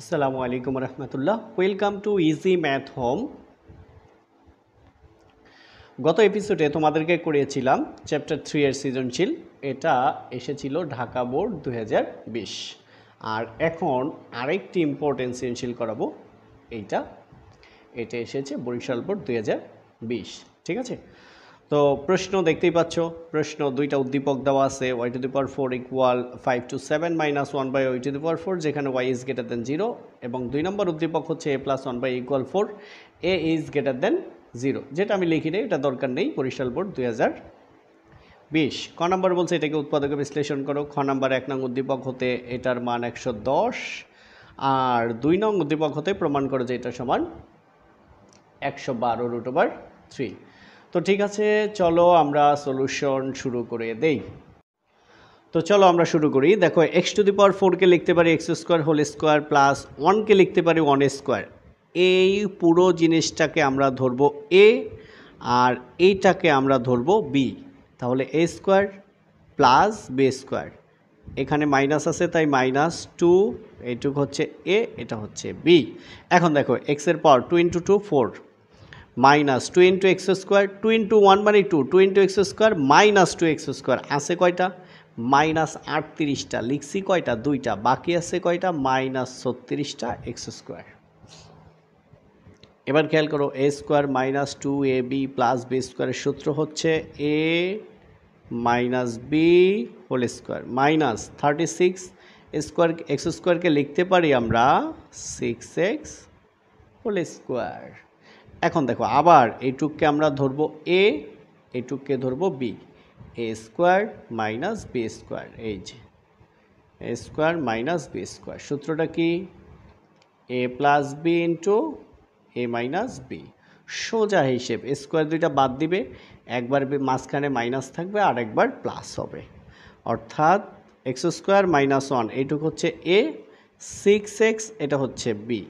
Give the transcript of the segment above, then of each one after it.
আসসালামু আলাইকুম রহমতুল্লাহ। Welcome to easy math home গত এপিসোডে তোমাদেরকে করিয়েছিলাম চ্যাপ্টার থ্রি এর সৃজনশীল। এটা এসেছিল ঢাকা বোর্ড দু হাজার বিশ। আর এখন আরেকটি ইম্পর্টেন্ট সৃজনশীল করাবো। এইটা, এটা এসেছে বরিশাল বোর্ড দু হাজার বিশ। ঠিক আছে? তো প্রশ্ন দেখতেই পাচ্ছ। প্রশ্ন দুইটা উদ্দীপক দেওয়া আছে Y to the power four equal five two seven minus one by Y to the power four যেখানে Y is greater than zero এবং দুই নম্বর উদ্দীপক হচ্ছে A plus one by equal four A is greater than zero যেটা আমি লিখি নেই, এটা দরকার নেই, বরিশাল বোর্ড দুই হাজার বিশ। ক নম্বর বলছে এটাকে উৎপাদকে বিশ্লেষণ করো, খ নম্বর এক নং উদ্দীপক হতে এটার মান একশো দশ, আর দুই নং উদ্দীপক হতে প্রমাণ করো যে এটা সমান একশো বারো রুট ওভার থ্রি তো ঠিক আছে, চলো আমরা সলিউশন শুরু করে দেই। তো চলো আমরা শুরু করি। দেখো এক্স টু দি পাওয়ার ফোরকে লিখতে পারি X square whole square plus ওয়ানকে লিখতে পারি ওয়ান স্কোয়ার এই পুরো জিনিসটাকে আমরা ধরবো এ আর এইটাকে আমরা ধরবো বি তাহলে A square plus B square এখানে মাইনাস আছে, তাই মাইনাস টু এইটুক হচ্ছে এ এটা হচ্ছে বি এখন দেখো এক্সের power two into two four minus two into X square, two into one মানে two two into X square minus two X square, আছে কয়টা? মাইনাস আটত্রিশটা, লিখছি কয়টা? দুইটা, বাকি আছে কয়টা? মাইনাস ছত্রিশটা এক্স স্কোয়ার। এবার খেয়াল করো, A square minus two A B plus B স্কোয়ারের সূত্র হচ্ছে A minus B whole square. Minus thirty six square, X স্কোয়ারকে লিখতে পারি আমরা সিক্স এক্স হোল স্কোয়ার। এখন দেখো, আবার এইটুককে আমরা ধরবো এ এইটুককে ধরবো B A square minus B square এই যে A square minus B square সূত্রটা কি? A plus B into A minus B সোজা হিসেব স্কোয়ার দুইটা বাদ দিবে, একবার মাঝখানে মাইনাস থাকবে আর একবার প্লাস হবে, অর্থাৎ এক্স স্কোয়ার মাইনাস ওয়ান এইটুকু হচ্ছে এ সিক্স এক্স এটা হচ্ছে B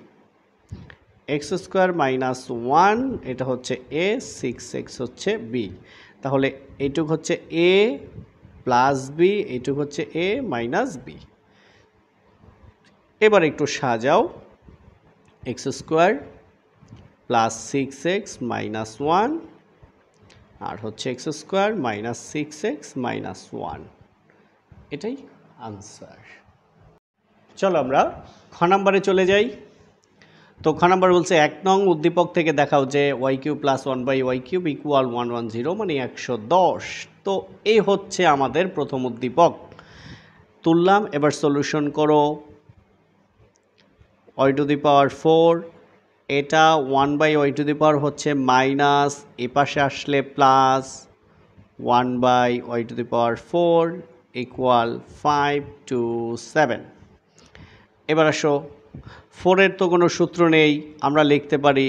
X square minus one, এটা হচ্ছে এ, সিক্স এক্স হচ্ছে বি। তাহলে এইটুক হচ্ছে এ প্লাস বি এইটুক হচ্ছে এ মাইনাস বি। এবার একটু সাজাও। X square plus six X minus one, আর হচ্ছে X square minus six X minus one. এটাই আনসার। চলো আমরা খ নাম্বারে চলে যাই। তো খ নাম্বার বলছে, এক নং উদ্দীপক থেকে দেখাও যে Y cube plus one by Y cube equal one one zero মানে একশো দশ। তো এই হচ্ছে আমাদের প্রথম উদ্দীপক। তুললাম, এবার সলিউশন করো। Y to the power four এটা one by y to the power হচ্ছে মাইনাস এ পাশে আসলে plus one by y to the power four equal five two seven এবার আসো ফোরের তো কোনো সূত্র নেই, আমরা লিখতে পারি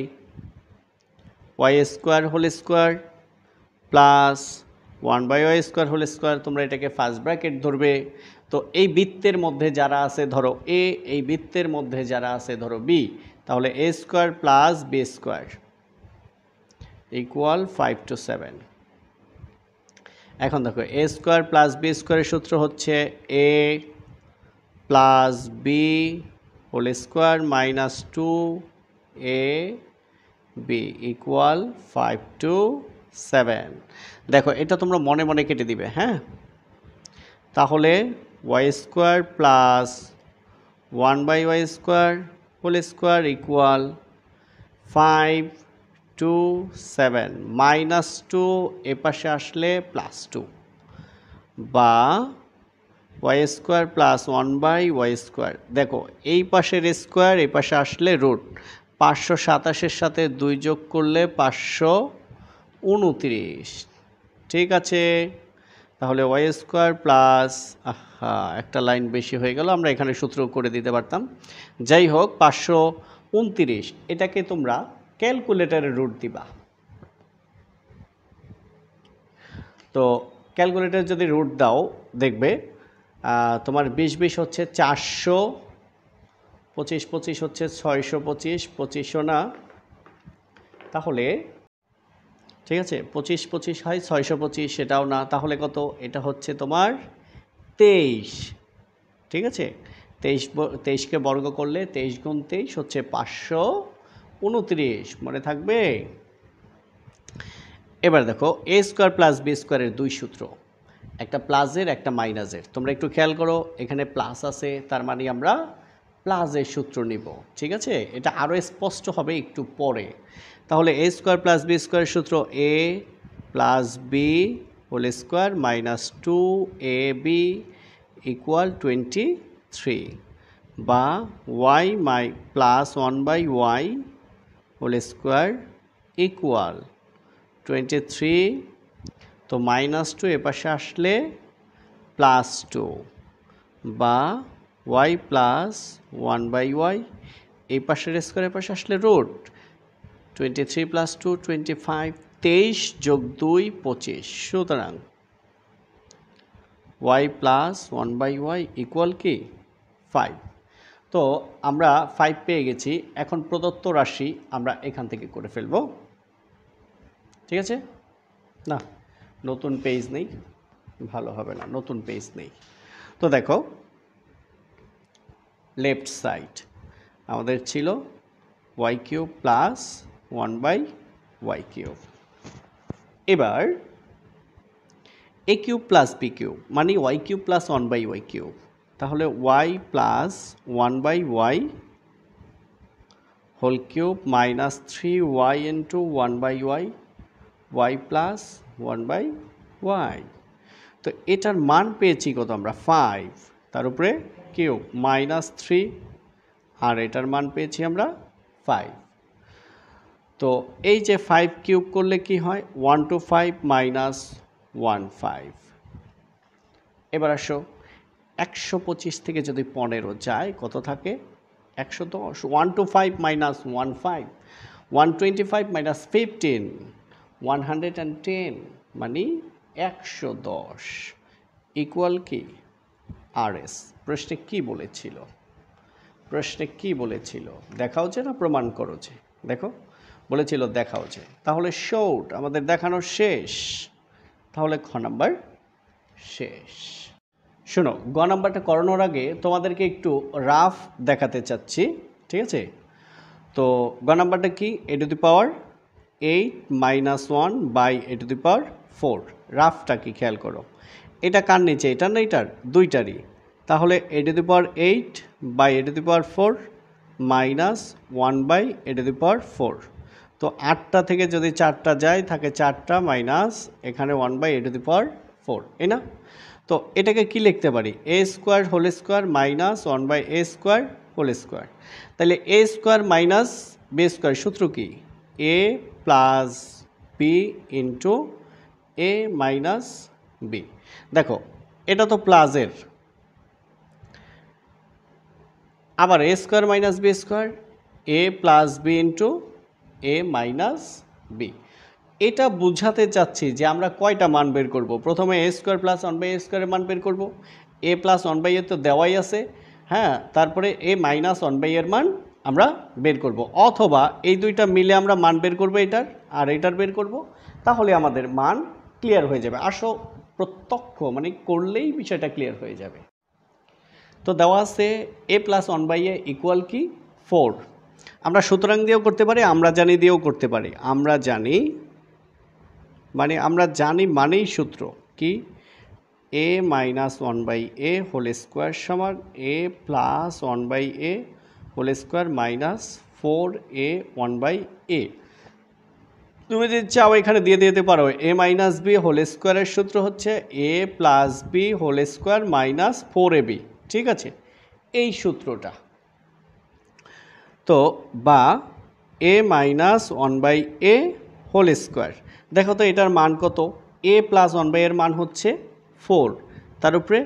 y square whole square plus one by y square whole square, তোমরা এটাকে ফার্স্ট ব্র্যাকেট ধরবে। তো এই বৃত্তের মধ্যে যারা আছে, ধরো এ এই বৃত্তের মধ্যে যারা আছে, ধরো বি তাহলে a square plus b square equal five two seven এখন দেখো এ স্কোয়ার প্লাস বি স্কোয়ারের সূত্র হচ্ছে a plus b whole square minus two a b equal five two seven দেখো, এটা তোমরা মনে মনে কেটে দিবে হ্যাঁ? তাহলে y square plus one by y square whole square equal five two seven minus two এপাশে আসলে প্লাস টু বা y square plus one by y square দেখো, এই পাশের স্কোয়ার এই পাশে আসলে রুট পাঁচশো সাতাশের সাথে দুই যোগ করলে পাঁচশো উনত্রিশ। ঠিক আছে? তাহলে ওয়াই স্কোয়ার প্লাস আহা, একটা লাইন বেশি হয়ে গেল, আমরা এখানে সূত্র করে দিতে পারতাম। যাই হোক, পাঁচশো উনত্রিশ, এটাকে তোমরা ক্যালকুলেটারে রুট দিবা। তো ক্যালকুলেটার যদি রুট দাও, দেখবে তোমার বিশ বিশ হচ্ছে চারশো, পঁচিশ পঁচিশ হচ্ছে ছয়শো পঁচিশ পঁচিশশো না। তাহলে, ঠিক আছে, পঁচিশ পঁচিশ হয় ছয়শো পঁচিশ, সেটাও না। তাহলে কত? এটা হচ্ছে তোমার তেইশ। ঠিক আছে? তেইশ তেইশকে বর্গ করলে তেইশ গুণ তেইশ হচ্ছে পাঁচশো উনত্রিশ। মনে থাকবে? এবার দেখো এ স্কোয়ার প্লাস বি স্কোয়ারের দুই সূত্র। একটা প্লাসের একটা মাইনাসের তোমরা একটু খেয়াল করো, এখানে প্লাস আছে, তার মানে আমরা প্লাসের সূত্র নিব, ঠিক আছে? এটা আরও স্পষ্ট হবে একটু পরে। তাহলে এ স্কোয়ার প্লাস বি স্কোয়ারের সূত্র a plus b whole square minus two a b equal twenty three বা Y my plus one by y whole square equal twenty three তো মাইনাস টু এপাশে আসলে প্লাস টু বা y plus one by y এই পাশের square এপাশে আসলে root twenty three plus two twenty five তেইশ যোগ দুই, পঁচিশ। সুতরাং y plus one by y equal কি? ফাইভ তো আমরা ফাইভ পেয়ে গেছি। এখন প্রদত্ত রাশি আমরা এখান থেকে করে ফেলব। ঠিক আছে? না? নতুন পেজ নেই, ভালো হবে না, নতুন পেজ নেই। তো দেখো লেফট সাইড আমাদের ছিল y cube plus one by y cube এবার a cube plus b cube মানে y cube plus one by y cube তাহলে y plus one by y whole cube minus three y into one by y y plus one by y তো এটার মান পেয়েছি কত আমরা? Five তার উপরে কিউব মাইনাস থ্রি আর এটার মান পেয়েছি আমরা ফাইভ তো এই যে ফাইভ কিউব করলে কি হয়? One two five minus one five এবার আসো, একশো পঁচিশ থেকে যদি পনেরো যায়, কত থাকে? একশো দশ one two five minus one five one twenty five minus fifteen one hundred and ten মানে একশো দশ ইকুয়াল কি? আর এস প্রশ্নে কী বলেছিল? প্রশ্নে কি বলেছিল? দেখাও যে না, প্রমাণ করো যে। দেখো, বলেছিল দেখাও যে। তাহলে শোট আমাদের দেখানো শেষ। তাহলে খ নাম্বার শেষ। শোনো, গ নাম্বারটা করানোর আগে তোমাদেরকে একটু রাফ দেখাতে চাচ্ছি, ঠিক আছে? তো গ নাম্বারটা কি? A to the power eight minus one by a to the power four রাফটা কি খেয়াল করো? এটা কার নিচে? এটা না এটার? দুইটারই। তাহলে a to the power eight by a to the power four minus one by a to the power four তো আটটা থেকে যদি চারটা যায়, থাকে চারটা মাইনাস এখানে one by a to the power four এই না? তো এটাকে কি লিখতে পারি? A square whole square minus one by a square whole square তাহলে a square minus b square সূত্র কি? A plus b into a minus b দেখো, এটা তো প্লাসের আবার a square minus b square a plus b into a minus b এটা বুঝাতে চাচ্ছি যে আমরা কয়টা মান বের করব? প্রথমে a square plus one by a স্কোয়ারের মান বের করব। A plus one by a তো দেওয়াই আছে। হ্যাঁ তারপরে এ মাইনাস ওয়ান বাই এর মান আমরা বের করব। অথবা এই দুইটা মিলে আমরা মান বের করব এটার, আর এটার বের করব। তাহলে আমাদের মান ক্লিয়ার হয়ে যাবে। আসো প্রত্যক্ষ মানে করলেই বিষয়টা ক্লিয়ার হয়ে যাবে। তো দেওয়া আছে a plus one by a equal কি? ফোর আমরা সুতরাং দিয়েও করতে পারি, আমরা জানি দিয়েও করতে পারি। আমরা জানি মানে আমরা জানি মানেই সূত্র কি? A minus one by a whole square সমান a plus one by a whole square minus four a one by a তুমি যদি চাও এখানে দিয়ে দিতে পারো এ মাইনাস বি হোল স্কোয়ারের সূত্র হচ্ছে a plus b whole square minus four a b ঠিক আছে? এই সূত্রটা। তো বা a minus one by a whole square দেখো তো এটার মান কত? এ প্লাস ওয়ান বাই এর মান হচ্ছে ফোর তার উপরে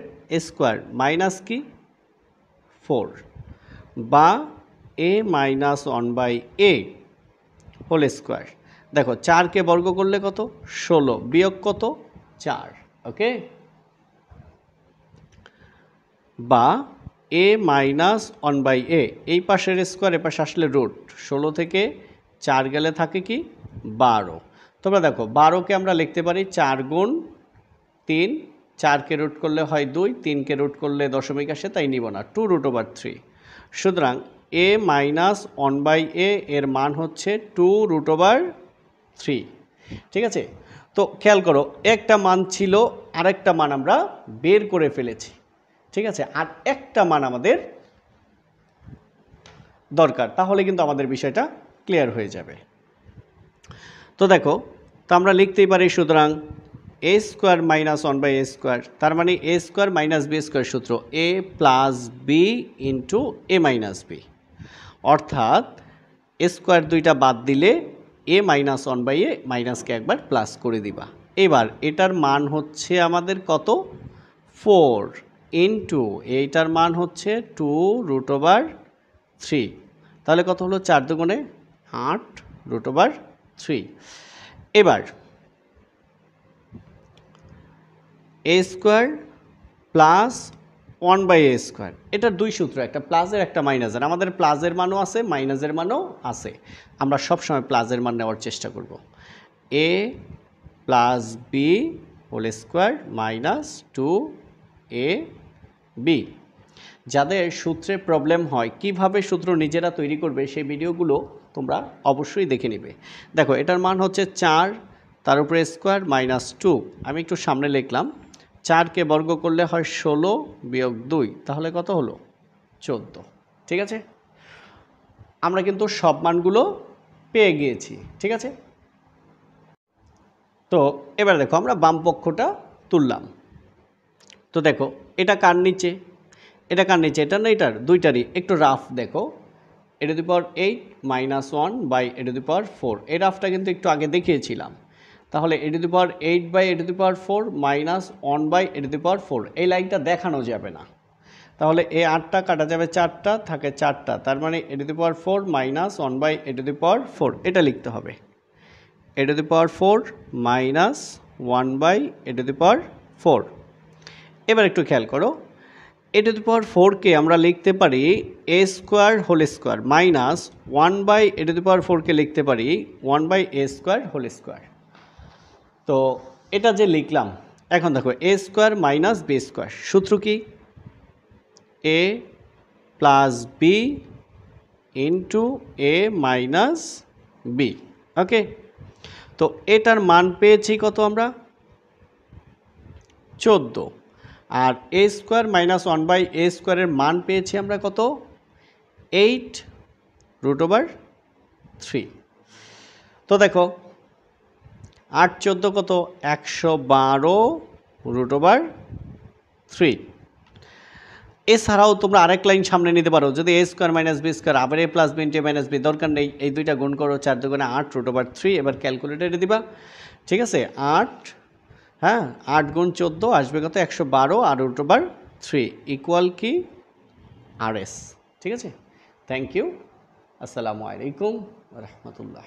স্কোয়ার মাইনাস কি? ফোর বা a minus one by a whole square দেখো, চারকে বর্গ করলে কত? ষোলো। বিয়োগ কত? চার। ওকে বা a minus one by a এই পাশের স্কোয়ার এ পাশে আসলে রুট ষোলো থেকে চার গেলে থাকে কি? বারো। তোমরা দেখো, বারোকে আমরা লিখতে পারি চার গুণ তিন। চারকে রুট করলে হয় দুই, তিনকে রুট করলে দশমিক আসে, তাই নিব না। টু রুট ওভার থ্রি সুতরাং a minus one by a এর মান হচ্ছে টু রুট ওভার থ্রি ঠিক আছে? তো খেয়াল করো, একটা মান ছিল, আরেকটা মান আমরা বের করে ফেলেছি। ঠিক আছে? আর একটা মান আমাদের দরকার, তাহলে কিন্তু আমাদের বিষয়টা ক্লিয়ার হয়ে যাবে। তো দেখো, তো আমরা লিখতেই পারি সুতরাং a square minus one by a square তার মানে a square minus b square সূত্র a plus b into a minus b অর্থাৎ এ স্কোয়ার দুইটা বাদ দিলে a minus one by a মাইনাসকে একবার প্লাস করে দিবা। এবার এটার মান হচ্ছে আমাদের কত? ফোর ইন্টু এইটার মান হচ্ছে টু রুট ওভার থ্রি তাহলে কত হলো? চার দুগুণে আট রুট ওভার থ্রি এবার a square plus one by a square এটার দুই সূত্র, একটা প্লাসের একটা মাইনাসের আমাদের প্লাসের মানও আছে মাইনাসের মানও আছে। আমরা সবসময় প্লাসের মান নেওয়ার চেষ্টা করব। A plus b whole square minus two a b যাদের সূত্রে প্রবলেম হয়, কীভাবে সূত্র নিজেরা তৈরি করবে, সেই ভিডিওগুলো তোমরা অবশ্যই দেখে নিবে। দেখো, এটার মান হচ্ছে চার, তার উপরে স্কোয়ার মাইনাস টু আমি একটু সামনে লিখলাম। চারকে বর্গ করলে হয় ষোলো বিয়োগ দুই। তাহলে কত হলো? চোদ্দ। ঠিক আছে? আমরা কিন্তু সব মানগুলো পেয়ে গিয়েছি। ঠিক আছে? তো এবার দেখো, আমরা বাম পক্ষটা তুললাম। তো দেখো, এটা কার নিচে? এটা কার নিচে? এটা না এটার? দুইটারই। একটু রাফ দেখো। এটা the power eight minus one by এটা দি পাওয়ার ফোর। এই রাফটা কিন্তু একটু আগে দেখিয়েছিলাম। তাহলে এটি দি পাওয়ার এইট বাই এটি the power four minus one by এটি দি পাওয়ার ফোর এই লাইনটা দেখানো যাবে না। তাহলে এ আটটা কাটা যাবে চারটা, থাকে চারটা। তার মানে এটি the power four minus one by এটি দি পাওয়ার ফোর এটা লিখতে হবে। A to the power four minus one by a to the power four এবার একটু খেয়াল করো। এ টু দি পাওয়ার ফোরকে আমরা লিখতে পারি a square whole square minus one by a to the power ফোরকে লিখতে পারি one by a square whole square তো এটা যে লিখলাম, এখন দেখো a square minus b square সূত্র কি? A plus b into a minus b okay তো এটার মান পেয়েছি কত আমরা? চোদ্দ। আর a square minus one by a স্কোয়ারের মান পেয়েছি আমরা কত? এইট রুট ওভার থ্রি তো দেখো আট চোদ্দ কত? একশো বারো রুট ওভার থ্রি এছাড়াও তোমরা আরেক লাইন সামনে নিতে পারো। যদি a square minus b square আবার a plus b into minus b দরকার নেই। এই দুইটা গুণ করো, চার দুগুণে আট রুট ওভার থ্রি এবার ক্যালকুলেটারে দিবা। ঠিক আছে? আট হ্যাঁ আট গুণ চোদ্দ আসবে কত? একশো বারো, আর রুট ওভার থ্রি ইকুয়াল কি? আর এস ঠিক আছে? থ্যাংক ইউ আসসালামু আলাইকুম রহমতুল্লাহ।